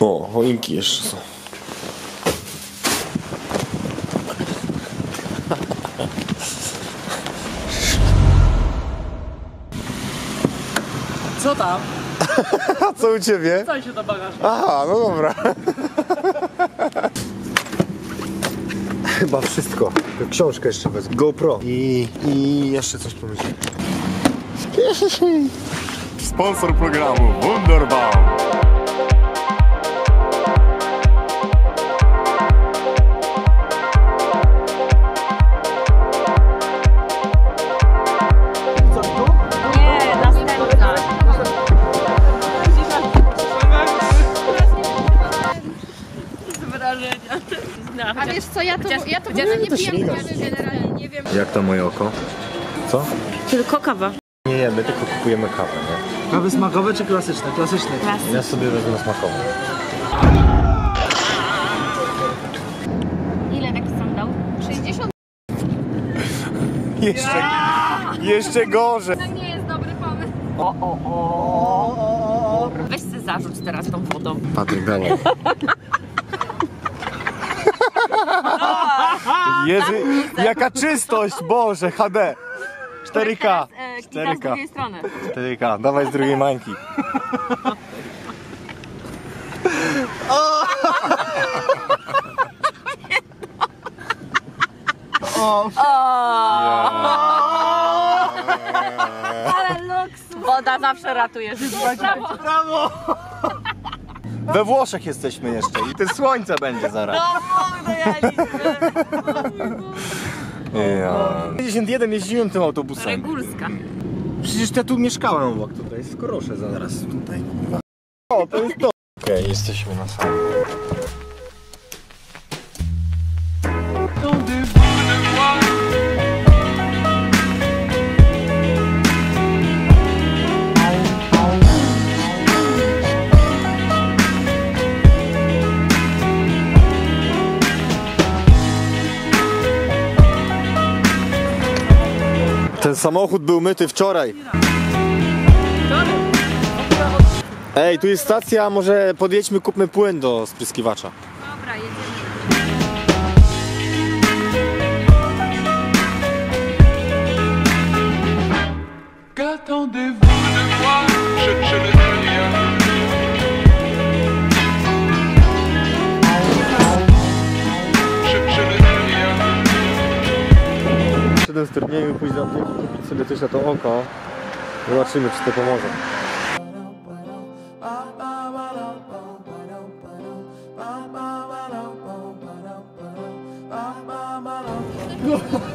O, choinki jeszcze są. Co tam? A co u ciebie? Co się do bagażu? Aha, no dobra. Chyba wszystko. Książkę jeszcze wezmę. GoPro. I, i jeszcze coś pomyślę. Sponsor programu Wunderbaum. A wiesz co, ja to, ja to w chociaż ogóle nie piję kawy generalnie, nie wiem. Jak to moje oko? Co? Tylko kawa. Nie jemy, tylko kupujemy kawę, nie? Kawy smakowe czy klasyczne? Klasyczne. Ja sobie wezmę smakową. Ile taki sam dał? 60? Jeszcze, jeszcze gorzej. To nie jest dobry pomysł. O, o, o. Weź se zarzuć teraz tą wodą. Patryk, dawaj. Jerzy, jaka czystość, Boże, HD. 4K. E, kita z 4K. drugiej strony. 4K, dawaj z drugiej mańki. Ale luksus. Woda zawsze ratuje życie. Brawo. We Włoszech jesteśmy jeszcze i te słońce będzie zaraz. No. Ja. 51 jeździłem tym autobusem. Regulska. Przecież ja tu mieszkałem obok tutaj, skoroszę zaraz tutaj. O, to jest to. Okej, jesteśmy na samym. Ten samochód był myty wczoraj. Ej, tu jest stacja, może podjedźmy, kupmy płyn do spryskiwacza. Dobra, jedziemy. Qu'attendez-vous Szedłem z turnieju, pójść do apteki, kupić sobie coś na to oko. Zobaczymy, czy to pomoże.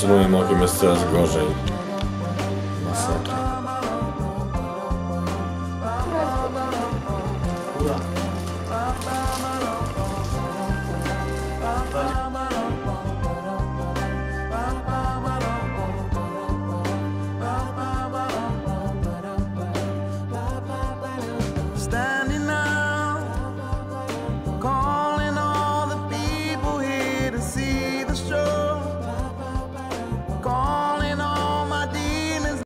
Z moim okiem jest coraz gorzej. Masakra. Ura.